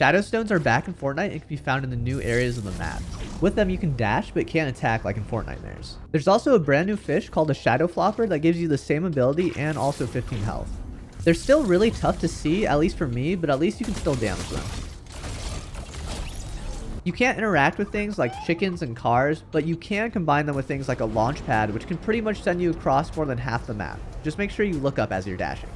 Shadow Stones are back in Fortnite and can be found in the new areas of the map. With them, you can dash, but can't attack like in Fortnitemares. There's also a brand new fish called a Shadow Flopper that gives you the same ability and also 15 health. They're still really tough to see, at least for me, but at least you can still damage them. You can't interact with things like chickens and cars, but you can combine them with things like a launch pad, which can pretty much send you across more than half the map. Just make sure you look up as you're dashing.